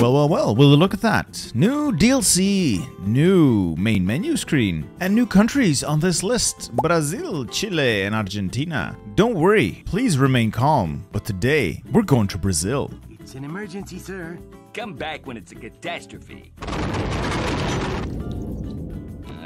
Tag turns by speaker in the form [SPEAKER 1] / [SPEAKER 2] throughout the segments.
[SPEAKER 1] Well, well, well, will look at that. New DLC, new main menu screen, and new countries on this list Brazil, Chile, and Argentina. Don't worry, please remain calm, but today we're going to Brazil.
[SPEAKER 2] It's an emergency, sir.
[SPEAKER 3] Come back when it's a catastrophe.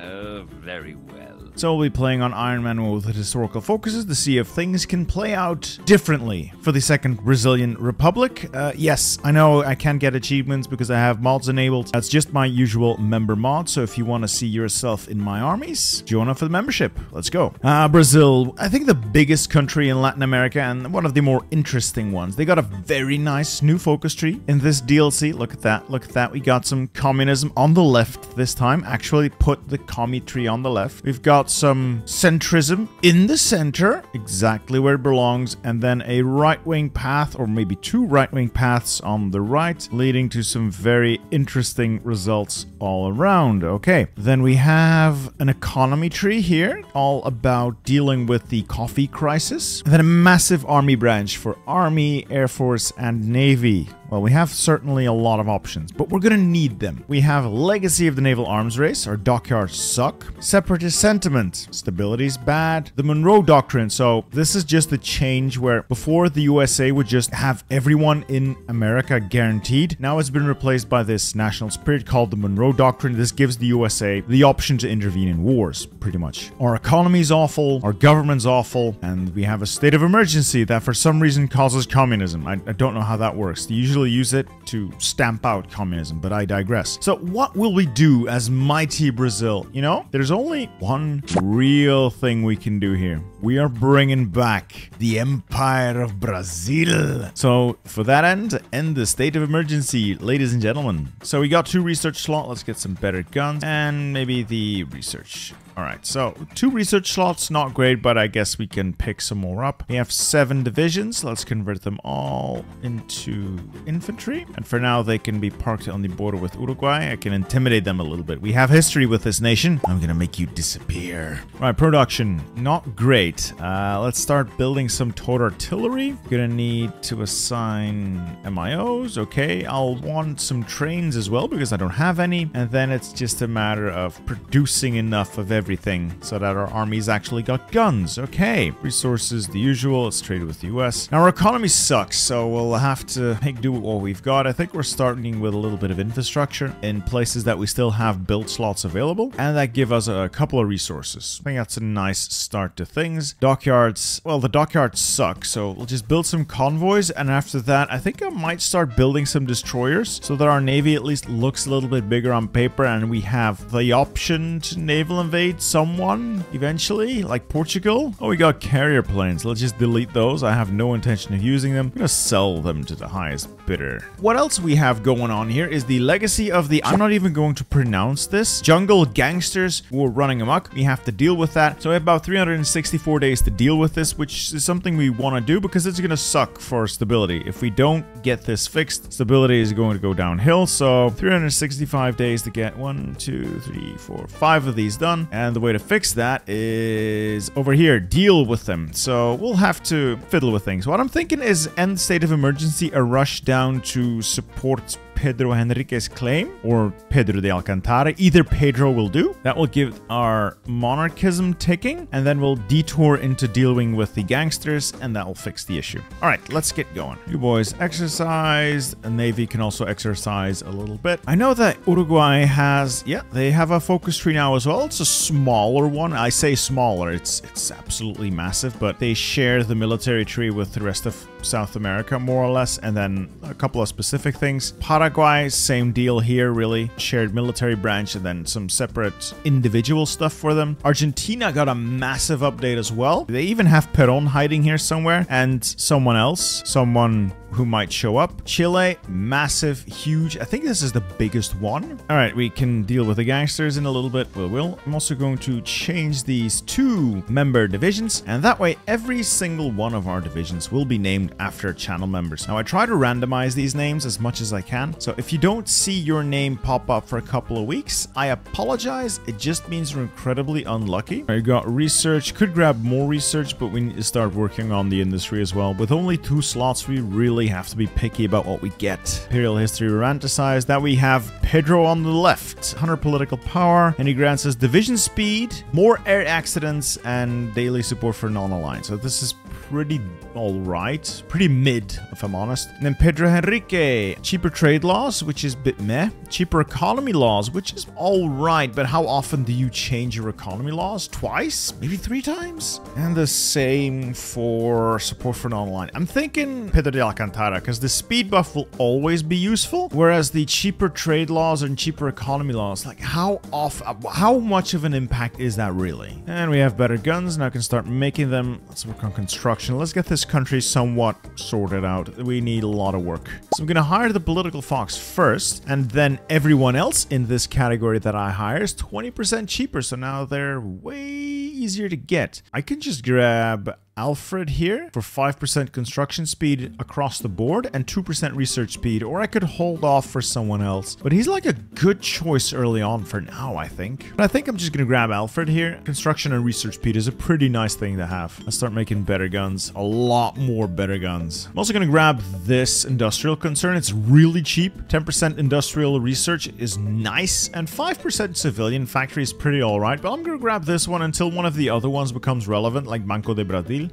[SPEAKER 3] Oh, very well.
[SPEAKER 1] So we'll be playing on Iron Man with historical focuses to see if things can play out differently for the second Brazilian Republic. Uh, yes, I know I can't get achievements because I have mods enabled. That's just my usual member mod. So if you want to see yourself in my armies, join up for the membership. Let's go. Uh, Brazil, I think the biggest country in Latin America and one of the more interesting ones. They got a very nice new focus tree in this DLC. Look at that. Look at that. We got some communism on the left this time. Actually put the commie tree on the left. We've got some centrism in the center, exactly where it belongs, and then a right wing path, or maybe two right wing paths on the right, leading to some very interesting results all around. Okay, then we have an economy tree here, all about dealing with the coffee crisis, and then a massive army branch for Army, Air Force, and Navy. Well, we have certainly a lot of options, but we're gonna need them. We have Legacy of the Naval Arms Race, our dockyards suck. Separatist Sentiment, stability's bad. The Monroe Doctrine, so this is just a change where before the USA would just have everyone in America guaranteed. Now it's been replaced by this national spirit called the Monroe Doctrine. This gives the USA the option to intervene in wars, pretty much. Our economy's awful, our government's awful, and we have a state of emergency that for some reason causes communism. I, I don't know how that works. They use it to stamp out communism, but I digress. So, what will we do as mighty Brazil? You know, there's only one real thing we can do here. We are bringing back the Empire of Brazil. So, for that end, end the state of emergency, ladies and gentlemen. So, we got two research slots. Let's get some better guns and maybe the research. All right, so two research slots, not great, but I guess we can pick some more up. We have seven divisions. Let's convert them all into infantry. And for now, they can be parked on the border with Uruguay. I can intimidate them a little bit. We have history with this nation. I'm gonna make you disappear. All right, production, not great. Uh, let's start building some towed artillery. Gonna need to assign MIOs. Okay, I'll want some trains as well because I don't have any. And then it's just a matter of producing enough of everything everything so that our armies actually got guns. Okay, resources, the usual. Let's trade with the US. Now, our economy sucks, so we'll have to make do with what we've got. I think we're starting with a little bit of infrastructure in places that we still have build slots available, and that give us a couple of resources. I think that's a nice start to things. Dockyards, well, the dockyards suck, so we'll just build some convoys, and after that, I think I might start building some destroyers so that our navy at least looks a little bit bigger on paper, and we have the option to naval invade someone eventually, like Portugal. Oh, we got carrier planes. Let's just delete those. I have no intention of using them. I'm gonna sell them to the highest bidder. What else we have going on here is the legacy of the, I'm not even going to pronounce this, jungle gangsters who are running amok. We have to deal with that. So we have about 364 days to deal with this, which is something we want to do because it's gonna suck for stability. If we don't get this fixed, stability is going to go downhill. So 365 days to get one, two, three, four, five of these done. And the way to fix that is over here, deal with them. So we'll have to fiddle with things. What I'm thinking is end state of emergency, a rush down to support Pedro Henrique's claim or Pedro de Alcantara. Either Pedro will do. That will give our monarchism ticking, and then we'll detour into dealing with the gangsters, and that will fix the issue. All right, let's get going. You boys exercise. The Navy can also exercise a little bit. I know that Uruguay has, yeah, they have a focus tree now as well. It's a smaller one. I say smaller. It's it's absolutely massive, but they share the military tree with the rest of South America, more or less, and then a couple of specific things. Paraguay, same deal here, really. Shared military branch and then some separate individual stuff for them. Argentina got a massive update as well. They even have Peron hiding here somewhere and someone else, someone who might show up. Chile, massive, huge. I think this is the biggest one. All right, we can deal with the gangsters in a little bit. We will. I'm also going to change these two member divisions, and that way every single one of our divisions will be named after channel members. Now, I try to randomize these names as much as I can, so if you don't see your name pop up for a couple of weeks, I apologize. It just means you're incredibly unlucky. I got research, could grab more research, but we need to start working on the industry as well. With only two slots, we really really have to be picky about what we get. Imperial history romanticized. That we have Pedro on the left, 100 political power, and he grants us division speed, more air accidents, and daily support for non-aligned. So this is pretty alright. Pretty mid, if I'm honest. And then Pedro Henrique. Cheaper trade laws, which is a bit meh. Cheaper economy laws, which is alright, but how often do you change your economy laws? Twice? Maybe three times? And the same for support for non-aligned. I'm thinking Pedro de Alcantara, because the speed buff will always be useful, whereas the cheaper trade laws and cheaper economy laws, like how off, how much of an impact is that really? And we have better guns, now I can start making them. Let's work on construction. Let's get this country somewhat sorted out. We need a lot of work. So I'm gonna hire the political fox first, and then everyone else in this category that I hire is 20% cheaper, so now they're way easier to get. I can just grab Alfred here for 5% construction speed across the board and 2% research speed, or I could hold off for someone else. But he's like a good choice early on for now, I think. But I think I'm just gonna grab Alfred here. Construction and research speed is a pretty nice thing to have. Let's start making better guns. A lot more better guns. I'm also gonna grab this industrial concern. It's really cheap. 10% industrial research is nice, and 5% civilian factory is pretty alright. But I'm gonna grab this one until one of the other ones becomes relevant, like Banco de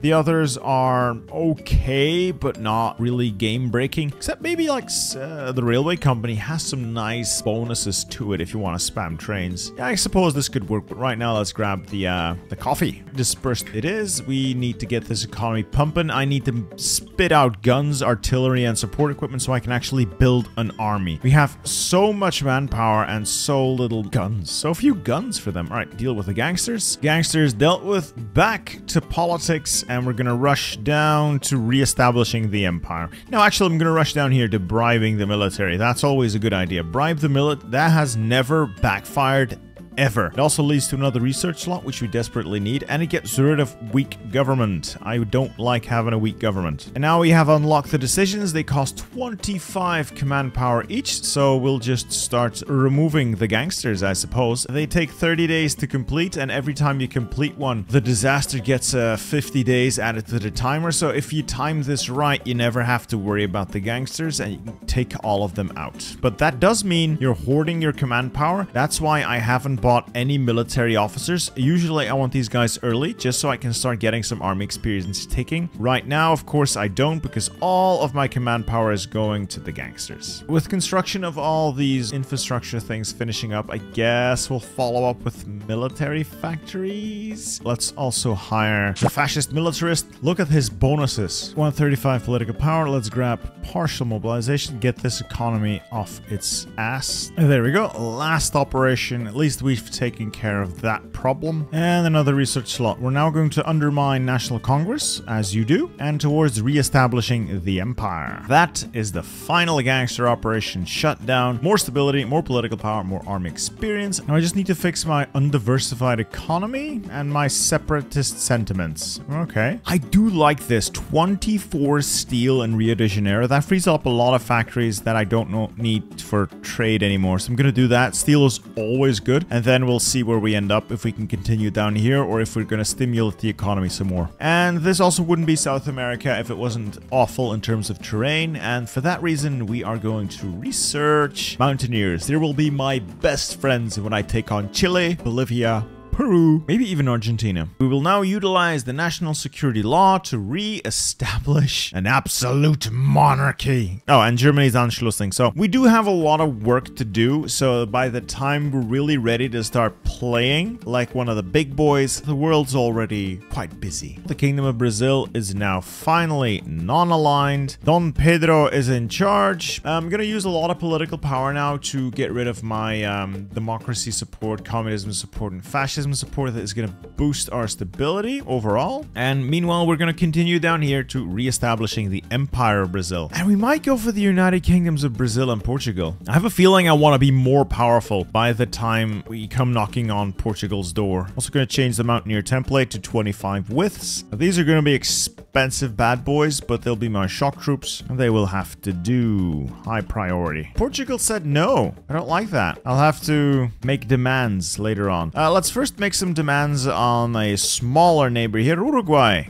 [SPEAKER 1] The others are okay, but not really game breaking. Except maybe like uh, the railway company has some nice bonuses to it if you want to spam trains. Yeah, I suppose this could work, but right now let's grab the uh, the coffee. Dispersed it is. We need to get this economy pumping. I need to spit out guns, artillery, and support equipment so I can actually build an army. We have so much manpower and so little guns. So few guns for them. All right, deal with the gangsters. Gangsters dealt with. Back to politics and we're gonna rush down to re-establishing the empire. Now, actually, I'm gonna rush down here to bribing the military. That's always a good idea. Bribe the military. That has never backfired ever. It also leads to another research slot, which we desperately need, and it gets rid of weak government. I don't like having a weak government. And now we have unlocked the decisions. They cost 25 command power each, so we'll just start removing the gangsters, I suppose. They take 30 days to complete, and every time you complete one, the disaster gets uh, 50 days added to the timer, so if you time this right, you never have to worry about the gangsters, and you can take all of them out. But that does mean you're hoarding your command power. That's why I haven't bought any military officers. Usually I want these guys early just so I can start getting some army experience ticking. Right now, of course, I don't because all of my command power is going to the gangsters. With construction of all these infrastructure things finishing up, I guess we'll follow up with military factories. Let's also hire the fascist militarist. Look at his bonuses. 135 political power. Let's grab partial mobilization, get this economy off its ass. There we go. Last operation. At least we've taken care of that problem. And another research slot. We're now going to undermine National Congress, as you do, and towards re-establishing the Empire. That is the final gangster operation shut down. More stability, more political power, more army experience. Now I just need to fix my undiversified economy and my separatist sentiments. Okay. I do like this. 24 steel in Rio de Janeiro. That frees up a lot of factories that I don't need for trade anymore. So I'm going to do that. Steel is always good. And then we'll see where we end up if we can continue down here or if we're going to stimulate the economy some more. And this also wouldn't be South America if it wasn't awful in terms of terrain. And for that reason, we are going to research mountaineers. There will be my best friends when I take on Chile, Bolivia, Peru, maybe even Argentina. We will now utilize the national security law to re-establish an absolute monarchy. Oh, and Germany's Anschlussing. So we do have a lot of work to do. So by the time we're really ready to start playing like one of the big boys, the world's already quite busy. The Kingdom of Brazil is now finally non-aligned. Don Pedro is in charge. I'm gonna use a lot of political power now to get rid of my um, democracy support, communism support, and fascism support that is going to boost our stability overall. And meanwhile, we're going to continue down here to re-establishing the Empire of Brazil. And we might go for the United Kingdoms of Brazil and Portugal. I have a feeling I want to be more powerful by the time we come knocking on Portugal's door. Also going to change the Mountaineer template to 25 widths. Now, these are going to be expensive bad boys, but they'll be my shock troops. And they will have to do high priority. Portugal said no. I don't like that. I'll have to make demands later on. Uh, let's first make some demands on a smaller neighbor here, Uruguay.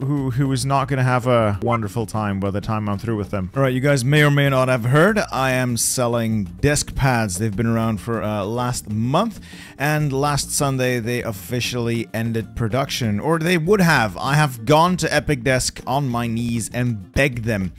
[SPEAKER 1] who who is not going to have a wonderful time by the time I'm through with them. All right, you guys may or may not have heard, I am selling desk pads. They've been around for uh, last month, and last Sunday they officially ended production, or they would have. I have gone to Epic Desk on my knees and begged them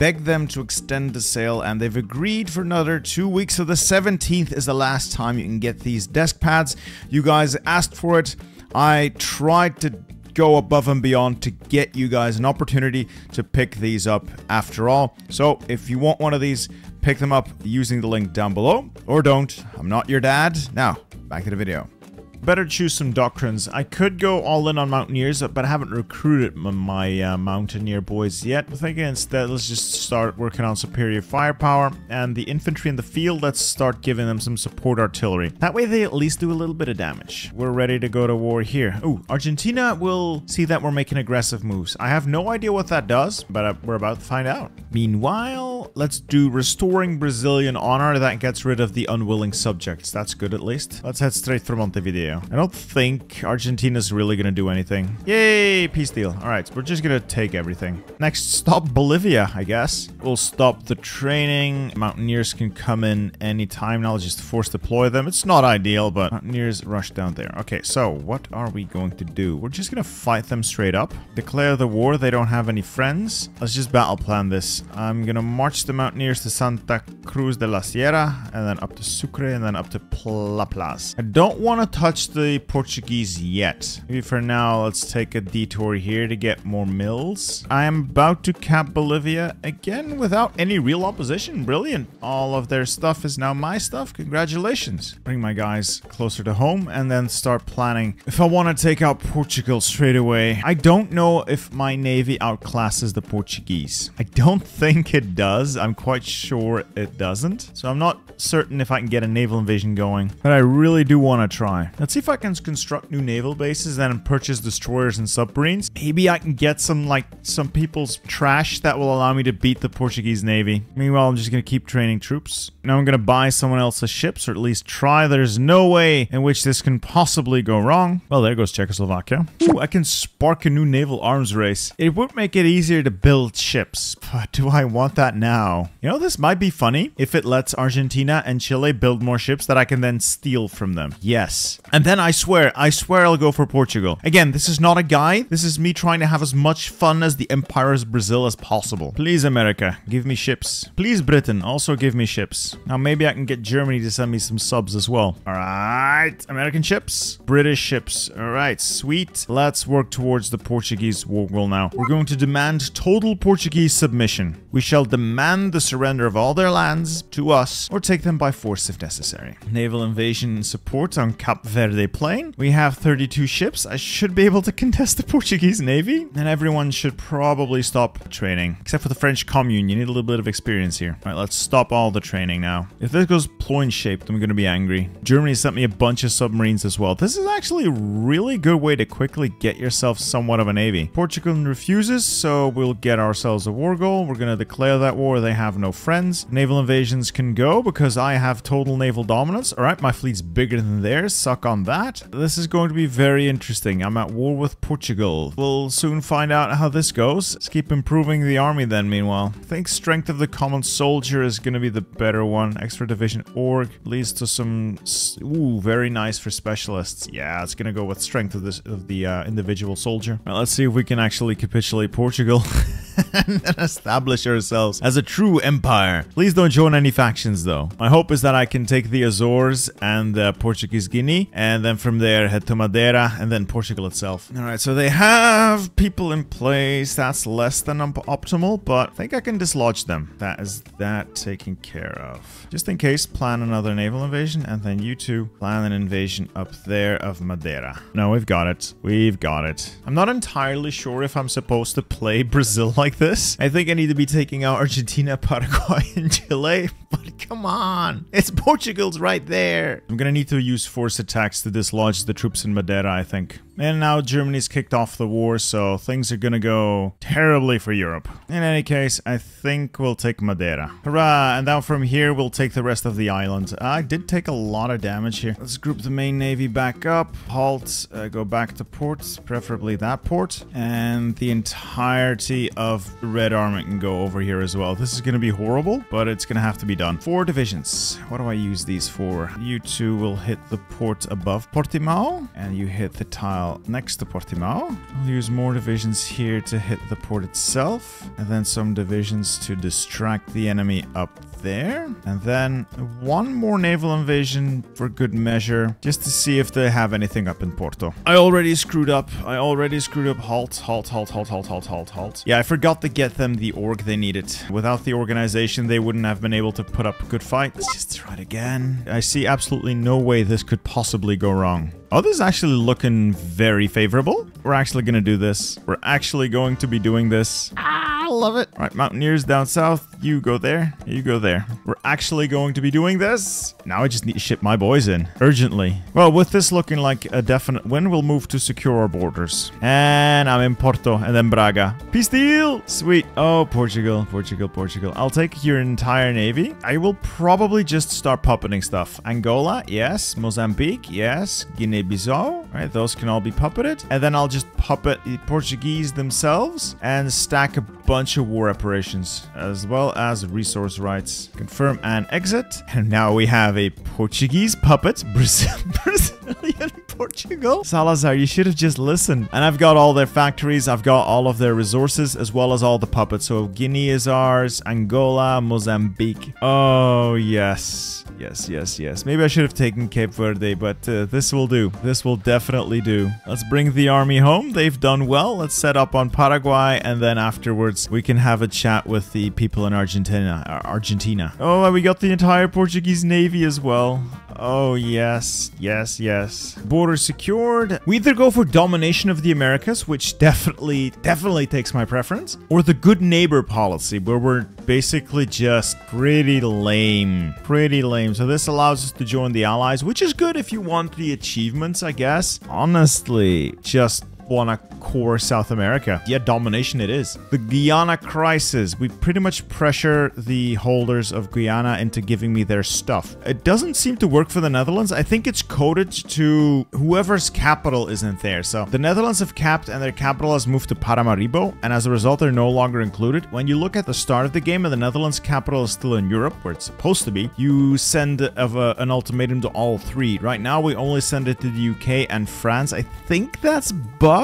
[SPEAKER 1] begged them to extend the sale and they've agreed for another two weeks. So the 17th is the last time you can get these desk pads. You guys asked for it. I tried to go above and beyond to get you guys an opportunity to pick these up after all. So if you want one of these, pick them up using the link down below or don't. I'm not your dad. Now, back to the video. Better choose some doctrines. I could go all in on Mountaineers, but I haven't recruited my uh, Mountaineer boys yet. I think instead, let's just start working on superior firepower. And the infantry in the field, let's start giving them some support artillery. That way they at least do a little bit of damage. We're ready to go to war here. Oh, Argentina will see that we're making aggressive moves. I have no idea what that does, but uh, we're about to find out. Meanwhile, let's do restoring Brazilian honor. That gets rid of the unwilling subjects. That's good at least. Let's head straight for Montevideo. I don't think Argentina's really gonna do anything. Yay, peace deal. All right, we're just gonna take everything. Next stop, Bolivia, I guess. We'll stop the training. Mountaineers can come in anytime now. I'll just force deploy them. It's not ideal, but Mountaineers rush down there. Okay, so what are we going to do? We're just gonna fight them straight up. Declare the war. They don't have any friends. Let's just battle plan this. I'm gonna march the Mountaineers to Santa Cruz de la Sierra, and then up to Sucre, and then up to La Paz. I don't want to touch the Portuguese yet. Maybe for now, let's take a detour here to get more mills. I am about to cap Bolivia again without any real opposition. Brilliant. All of their stuff is now my stuff. Congratulations. Bring my guys closer to home and then start planning if I want to take out Portugal straight away. I don't know if my navy outclasses the Portuguese. I don't think it does. I'm quite sure it doesn't. So I'm not certain if I can get a naval invasion going, but I really do want to try. Let's see if I can construct new naval bases and purchase destroyers and submarines. Maybe I can get some, like, some people's trash that will allow me to beat the Portuguese Navy. Meanwhile, I'm just going to keep training troops. Now I'm going to buy someone else's ships, or at least try. There's no way in which this can possibly go wrong. Well, there goes Czechoslovakia. Ooh, I can spark a new naval arms race. It would make it easier to build ships, but do I want that now? You know, this might be funny if it lets Argentina and Chile build more ships that I can then steal from them. Yes. Then I swear, I swear I'll go for Portugal. Again, this is not a guide. This is me trying to have as much fun as the Empire's Brazil as possible. Please, America, give me ships. Please, Britain, also give me ships. Now, maybe I can get Germany to send me some subs as well. All right, American ships, British ships. All right, sweet. Let's work towards the Portuguese war goal now. We're going to demand total Portuguese submission. We shall demand the surrender of all their lands to us or take them by force if necessary. Naval invasion support on Cap Verde they playing? We have 32 ships. I should be able to contest the Portuguese Navy. And everyone should probably stop training. Except for the French Commune. You need a little bit of experience here. All right, let's stop all the training now. If this goes ploin shaped, I'm going to be angry. Germany sent me a bunch of submarines as well. This is actually a really good way to quickly get yourself somewhat of a navy. Portugal refuses, so we'll get ourselves a war goal. We're going to declare that war. They have no friends. Naval invasions can go because I have total naval dominance. All right, my fleet's bigger than theirs. Suck on that. This is going to be very interesting. I'm at war with Portugal. We'll soon find out how this goes. Let's keep improving the army then, meanwhile. I think strength of the common soldier is going to be the better one. Extra division org leads to some... Ooh, very nice for specialists. Yeah, it's going to go with strength of, this, of the uh, individual soldier. Let's see if we can actually capitulate Portugal. and establish ourselves as a true empire. Please don't join any factions though. My hope is that I can take the Azores and uh, Portuguese Guinea and then from there head to Madeira and then Portugal itself. Alright, so they have people in place. That's less than optimal, but I think I can dislodge them. That is that taken care of. Just in case, plan another naval invasion and then you two plan an invasion up there of Madeira. No, we've got it. We've got it. I'm not entirely sure if I'm supposed to play Brazil like this. I think I need to be taking out Argentina, Paraguay, and Chile. But come on. It's Portugal's right there. I'm gonna need to use force attacks to dislodge the troops in Madeira, I think. And now Germany's kicked off the war, so things are gonna go terribly for Europe. In any case, I think we'll take Madeira. Hurrah! And now from here, we'll take the rest of the island. I did take a lot of damage here. Let's group the main navy back up, halt, uh, go back to ports, preferably that port, and the entirety of the Red Army can go over here as well. This is gonna be horrible, but it's gonna have to be done. Four divisions. What do I use these for? You two will hit the port above Portimao, and you hit the tile next to Portimao. I'll use more divisions here to hit the port itself, and then some divisions to distract the enemy up there. And then one more naval invasion for good measure, just to see if they have anything up in Porto. I already screwed up. I already screwed up. Halt, halt, halt, halt, halt, halt, halt, halt. Yeah, I forgot to get them the org they needed. Without the organization, they wouldn't have been able to put up a good fight. Let's just try it again. I see absolutely no way this could possibly go wrong. Oh, this is actually looking very favorable. We're actually going to do this. We're actually going to be doing this. Ah, I love it. All right, Mountaineers down south. You go there. You go there. We're actually going to be doing this. Now I just need to ship my boys in. Urgently. Well, with this looking like a definite win, we'll move to secure our borders. And I'm in Porto and then Braga. Peace deal. Sweet. Oh, Portugal, Portugal, Portugal. I'll take your entire navy. I will probably just start puppeting stuff. Angola, yes. Mozambique, yes. Guinea-Bissau, right? Those can all be puppeted. And then I'll just puppet the Portuguese themselves and stack a bunch of war reparations as well as resource rights. Confirm and exit. And now we have a Portuguese puppet. Brazil, Brazilian Portugal. Salazar, you should have just listened. And I've got all their factories. I've got all of their resources as well as all the puppets. So Guinea is ours. Angola, Mozambique. Oh, yes. Yes, yes, yes. Maybe I should have taken Cape Verde, but uh, this will do. This will definitely do. Let's bring the army home. They've done well. Let's set up on Paraguay, and then afterwards we can have a chat with the people in Argentina. Argentina. Oh, and we got the entire Portuguese navy as well. Oh, yes, yes, yes. Border secured. We either go for domination of the Americas, which definitely, definitely takes my preference, or the good neighbor policy, where we're basically just pretty lame. Pretty lame. So this allows us to join the Allies, which is good if you want the achievements, I guess. Honestly, just wanna core South America. Yeah, domination it is. The Guyana crisis. We pretty much pressure the holders of Guyana into giving me their stuff. It doesn't seem to work for the Netherlands. I think it's coded to whoever's capital isn't there. So the Netherlands have capped and their capital has moved to Paramaribo, and as a result, they're no longer included. When you look at the start of the game and the Netherlands capital is still in Europe, where it's supposed to be, you send of a, an ultimatum to all three. Right now, we only send it to the UK and France. I think that's bugged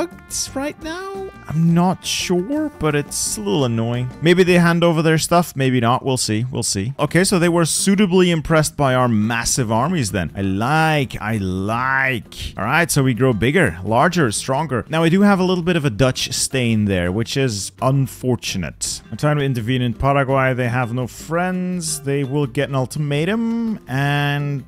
[SPEAKER 1] right now. I'm not sure, but it's a little annoying. Maybe they hand over their stuff, maybe not. We'll see. We'll see. Okay, so they were suitably impressed by our massive armies then. I like, I like. All right, so we grow bigger, larger, stronger. Now, I do have a little bit of a Dutch stain there, which is unfortunate. I'm trying to intervene in Paraguay. They have no friends. They will get an ultimatum and...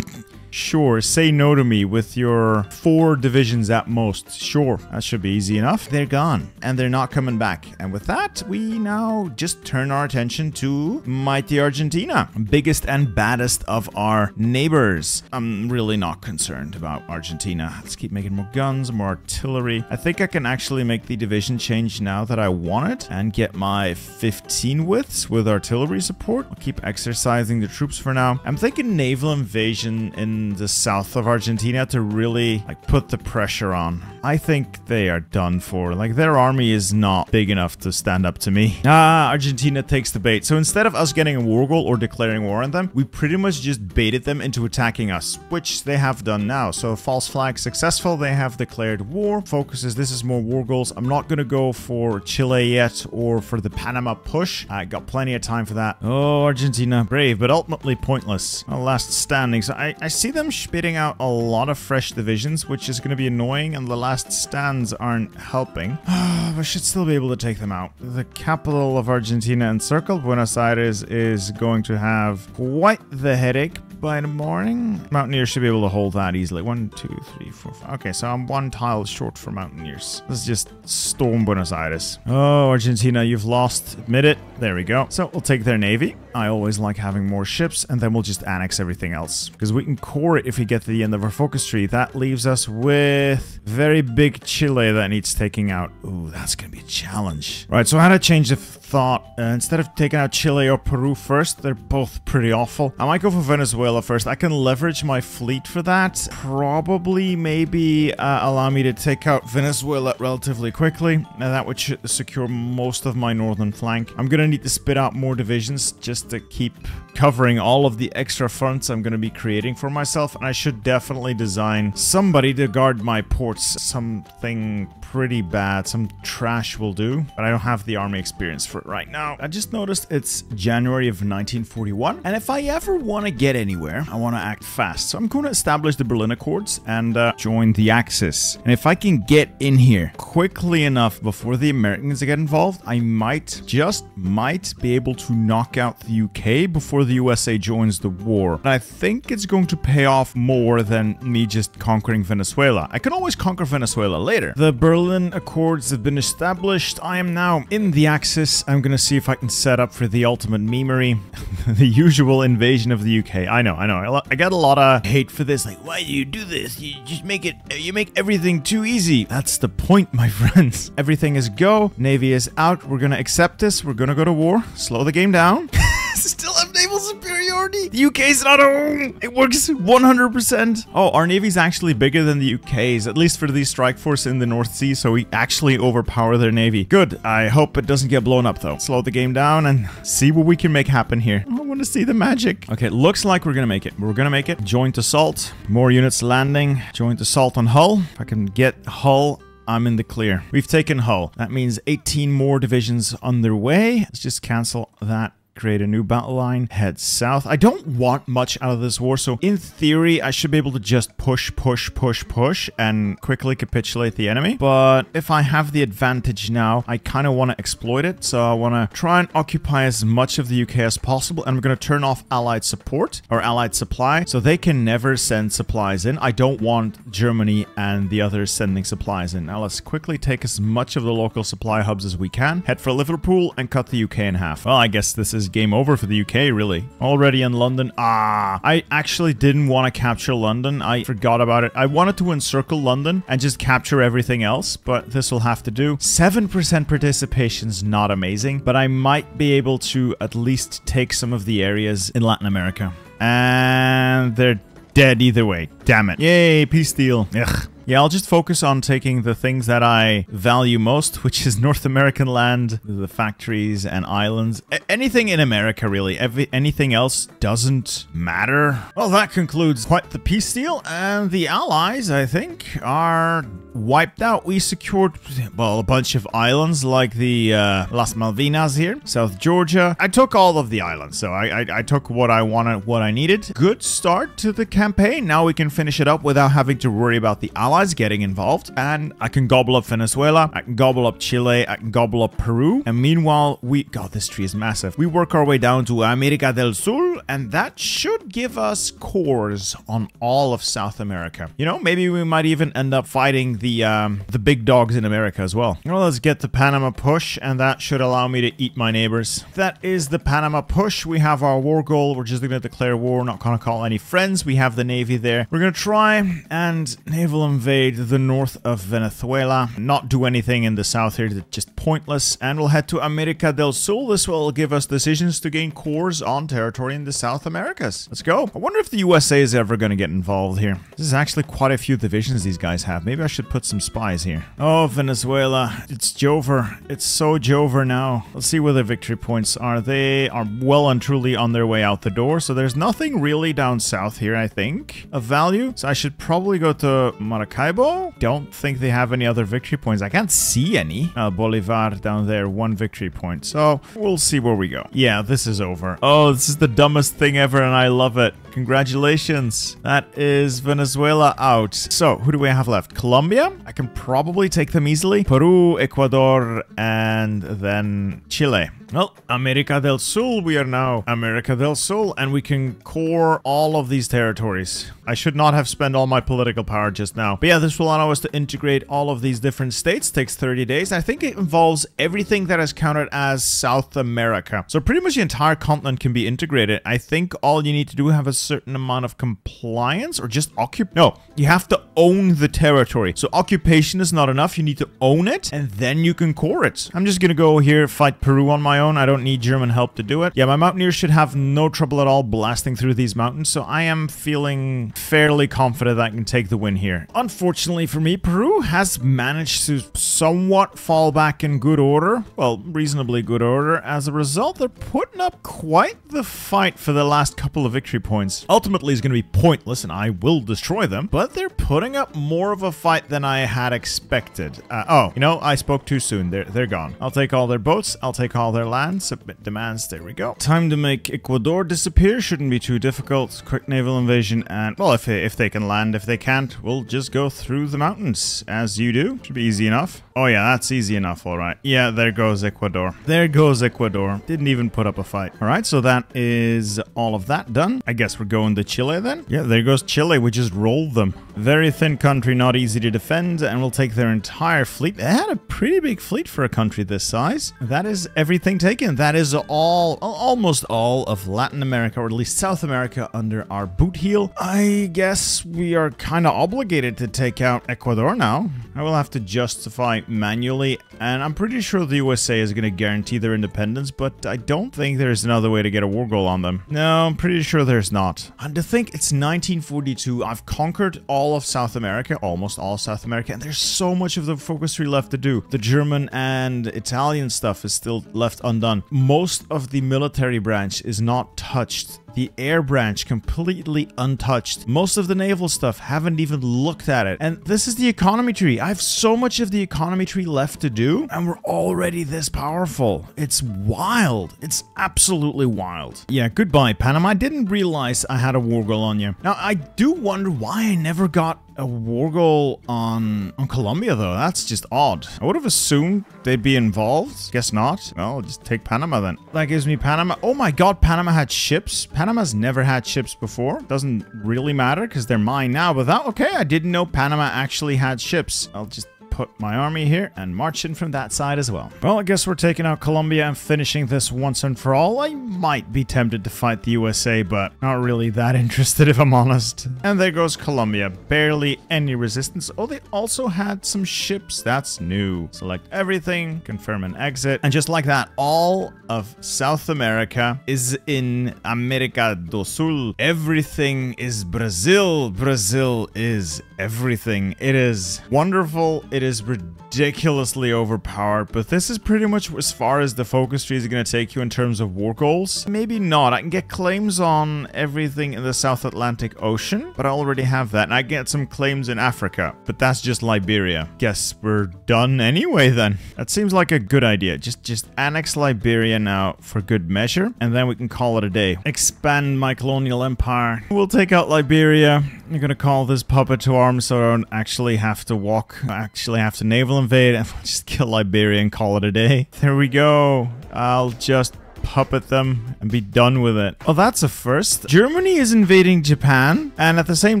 [SPEAKER 1] Sure, say no to me with your four divisions at most. Sure, that should be easy enough. They're gone, and they're not coming back. And with that, we now just turn our attention to mighty Argentina, biggest and baddest of our neighbors. I'm really not concerned about Argentina. Let's keep making more guns, more artillery. I think I can actually make the division change now that I want it and get my 15 widths with artillery support. I'll keep exercising the troops for now. I'm thinking naval invasion in the south of Argentina to really like put the pressure on. I think they are done for. Like their army is not big enough to stand up to me. Ah, Argentina takes the bait. So instead of us getting a war goal or declaring war on them, we pretty much just baited them into attacking us, which they have done now. So false flag successful. They have declared war. Focuses. This is more war goals. I'm not gonna go for Chile yet or for the Panama push. I got plenty of time for that. Oh, Argentina, brave, but ultimately pointless. Last standing. So I, I see them spitting out a lot of fresh divisions, which is going to be annoying, and the last stands aren't helping. I should still be able to take them out. The capital of Argentina encircled, Buenos Aires, is going to have quite the headache, by the morning. Mountaineers should be able to hold that easily. One, two, three, four, five. Okay, so I'm one tile short for Mountaineers. Let's just storm Buenos Aires. Oh, Argentina, you've lost. Admit it. There we go. So we'll take their navy. I always like having more ships, and then we'll just annex everything else. Because we can core it if we get to the end of our focus tree. That leaves us with very big Chile that needs taking out. Ooh, that's gonna be a challenge. Right, so had to change the thought. Uh, instead of taking out Chile or Peru first, they're both pretty awful. I might go for Venezuela first. I can leverage my fleet for that. Probably, maybe uh, allow me to take out Venezuela relatively quickly. And that would secure most of my northern flank. I'm gonna need to spit out more divisions just to keep covering all of the extra fronts I'm going to be creating for myself, and I should definitely design somebody to guard my ports. Something pretty bad. Some trash will do, but I don't have the army experience for it right now. I just noticed it's January of 1941, and if I ever want to get anywhere, I want to act fast. So I'm going to establish the Berlin Accords and uh, join the Axis. And if I can get in here quickly enough before the Americans get involved, I might, just might, be able to knock out the UK before the USA joins the war. And I think it's going to pay off more than me just conquering Venezuela. I can always conquer Venezuela later. The Berlin Berlin Accords have been established. I am now in the Axis. I'm gonna see if I can set up for the ultimate memery. the usual invasion of the UK. I know, I know. I get a lot of hate for this. Like, why do you do this? You just make it, you make everything too easy. That's the point, my friends. Everything is go. Navy is out. We're gonna accept this. We're gonna go to war. Slow the game down. Still have naval superiority. The UK's not home. It works 100%. Oh, our navy's actually bigger than the UK's, at least for the strike force in the North Sea, so we actually overpower their navy. Good. I hope it doesn't get blown up, though. Slow the game down and see what we can make happen here. I want to see the magic. Okay, looks like we're gonna make it. We're gonna make it. Joint assault. More units landing. Joint assault on Hull. If I can get Hull I'm in the clear. We've taken Hull. That means 18 more divisions on their way. Let's just cancel that create a new battle line, head south. I don't want much out of this war, so in theory, I should be able to just push, push, push, push, and quickly capitulate the enemy. But if I have the advantage now, I kind of want to exploit it, so I want to try and occupy as much of the UK as possible, and I'm going to turn off allied support, or allied supply, so they can never send supplies in. I don't want Germany and the others sending supplies in. Now let's quickly take as much of the local supply hubs as we can, head for Liverpool, and cut the UK in half. Well, I guess this is game over for the UK, really. Already in London. Ah, I actually didn't want to capture London. I forgot about it. I wanted to encircle London and just capture everything else, but this will have to do. 7% participation is not amazing, but I might be able to at least take some of the areas in Latin America. And they're dead either way. Damn it. Yay, peace deal. Ugh. Yeah, I'll just focus on taking the things that I value most, which is North American land, the factories and islands. Anything in America, really. Every anything else doesn't matter. Well, that concludes quite the peace deal, and the Allies, I think, are wiped out. We secured, well, a bunch of islands like the uh, Las Malvinas here, South Georgia. I took all of the islands, so I, I, I took what I wanted, what I needed. Good start to the campaign. Now we can finish it up without having to worry about the allies getting involved. And I can gobble up Venezuela, I can gobble up Chile, I can gobble up Peru. And meanwhile, we, God, this tree is massive. We work our way down to America del Sur, and that should give us cores on all of South America. You know, maybe we might even end up fighting the um, the big dogs in America as well. Well, let's get the Panama push, and that should allow me to eat my neighbors. That is the Panama push. We have our war goal. We're just going to declare war, We're not going to call any friends. We have the navy there. We're going to try and naval invade the north of Venezuela. Not do anything in the south here. Just pointless. And we'll head to America del Sur. This will give us decisions to gain cores on territory in the South Americas. Let's go. I wonder if the USA is ever going to get involved here. This is actually quite a few divisions these guys have. Maybe I should put some spies here. Oh, Venezuela. It's Jover. It's so Jover now. Let's see where the victory points are. They are well and truly on their way out the door. So there's nothing really down south here, I think, of value. So I should probably go to Maracay Maracaibo? Don't think they have any other victory points. I can't see any. Uh, Bolivar down there, one victory point. So we'll see where we go. Yeah, this is over. Oh, this is the dumbest thing ever and I love it. Congratulations. That is Venezuela out. So who do we have left? Colombia? I can probably take them easily. Peru, Ecuador, and then Chile. Well, America del Sul, we are now America del Sul, and we can core all of these territories. I should not have spent all my political power just now. But yeah, this will allow us to integrate all of these different states. Takes 30 days. I think it involves everything that is counted as South America. So pretty much the entire continent can be integrated. I think all you need to do have a certain amount of compliance or just occupy. No, you have to own the territory. So occupation is not enough. You need to own it and then you can core it. I'm just going to go here, fight Peru on my own. I don't need German help to do it. Yeah, my mountaineers should have no trouble at all blasting through these mountains. So I am feeling fairly confident that I can take the win here. Unfortunately for me, Peru has managed to somewhat fall back in good order. Well, reasonably good order. As a result, they're putting up quite the fight for the last couple of victory points. Ultimately, it's going to be pointless and I will destroy them, but they're putting up more of a fight than I had expected. Uh, oh, you know, I spoke too soon. They're, they're gone. I'll take all their boats. I'll take all their land. Submit demands. There we go. Time to make Ecuador disappear. Shouldn't be too difficult. Quick naval invasion and, well, if, if they can land, if they can't, we'll just go through the mountains as you do. Should be easy enough. Oh yeah, that's easy enough, alright. Yeah, there goes Ecuador. There goes Ecuador. Didn't even put up a fight. Alright, so that is all of that done. I guess we're going to Chile then? Yeah, there goes Chile. We just rolled them. Very thin country, not easy to defend, and we'll take their entire fleet. They had a pretty big fleet for a country this size. That is everything taken. That is all, almost all of Latin America, or at least South America, under our boot heel. I guess we are kind of obligated to take out Ecuador now. I will have to justify manually, and I'm pretty sure the USA is going to guarantee their independence, but I don't think there's another way to get a war goal on them. No, I'm pretty sure there's not. And to think it's 1942, I've conquered all of South America, almost all South America, and there's so much of the focus tree left to do. The German and Italian stuff is still left undone. Most of the military branch is not touched the air branch completely untouched. Most of the naval stuff haven't even looked at it. And this is the economy tree. I have so much of the economy tree left to do, and we're already this powerful. It's wild. It's absolutely wild. Yeah, goodbye, Panama. I didn't realize I had a war goal on you. Now, I do wonder why I never got a war goal on on Colombia though. That's just odd. I would have assumed they'd be involved. Guess not. Well, I'll just take Panama then. That gives me Panama. Oh my god, Panama had ships. Panama's never had ships before. Doesn't really matter because they're mine now. But that okay, I didn't know Panama actually had ships. I'll just put my army here and march in from that side as well. Well, I guess we're taking out Colombia and finishing this once and for all. I might be tempted to fight the USA, but not really that interested if I'm honest. And there goes Colombia. Barely any resistance. Oh, they also had some ships. That's new. Select everything, confirm and exit. And just like that, all of South America is in America do Sul. Everything is Brazil. Brazil is everything. It is wonderful. It is ridiculously overpowered, but this is pretty much as far as the focus trees are going to take you in terms of war goals. Maybe not. I can get claims on everything in the South Atlantic Ocean, but I already have that. And I get some claims in Africa, but that's just Liberia. Guess we're done anyway then. That seems like a good idea. Just, just annex Liberia now for good measure, and then we can call it a day. Expand my colonial empire. We'll take out Liberia. I'm gonna call this puppet to arms so I don't actually have to walk, actually have to naval invade, and just kill Liberia and call it a day. There we go. I'll just puppet them and be done with it. Oh, that's a first. Germany is invading Japan, and at the same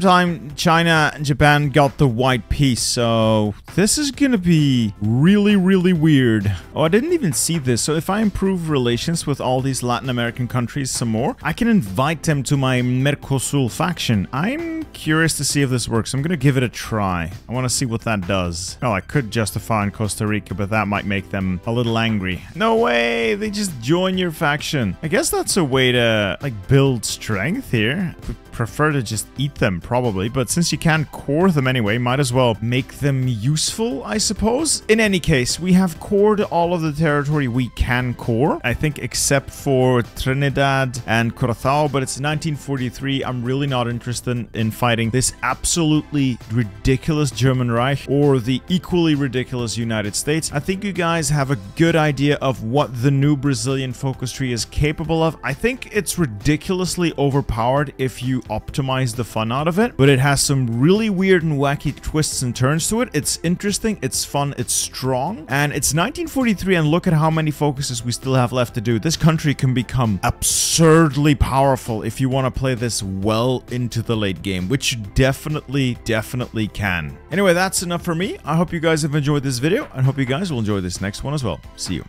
[SPEAKER 1] time, China and Japan got the white peace, so this is gonna be really, really weird. Oh, I didn't even see this, so if I improve relations with all these Latin American countries some more, I can invite them to my Mercosul faction. I'm curious to see if this works. I'm gonna give it a try. I want to see what that does. Oh, I could justify in Costa Rica, but that might make them a little angry. No way! They just join your faction. I guess that's a way to like build strength here. Prefer to just eat them probably, but since you can't core them anyway, might as well make them useful, I suppose. In any case, we have cored all of the territory we can core. I think except for Trinidad and Curacao, but it's 1943. I'm really not interested in fighting this absolutely ridiculous German Reich or the equally ridiculous United States. I think you guys have a good idea of what the new Brazilian focus tree is capable of. I think it's ridiculously overpowered if you optimize the fun out of it, but it has some really weird and wacky twists and turns to it. It's interesting, it's fun, it's strong, and it's 1943 and look at how many focuses we still have left to do. This country can become absurdly powerful if you want to play this well into the late game, which you definitely, definitely can. Anyway, that's enough for me. I hope you guys have enjoyed this video and hope you guys will enjoy this next one as well. See you.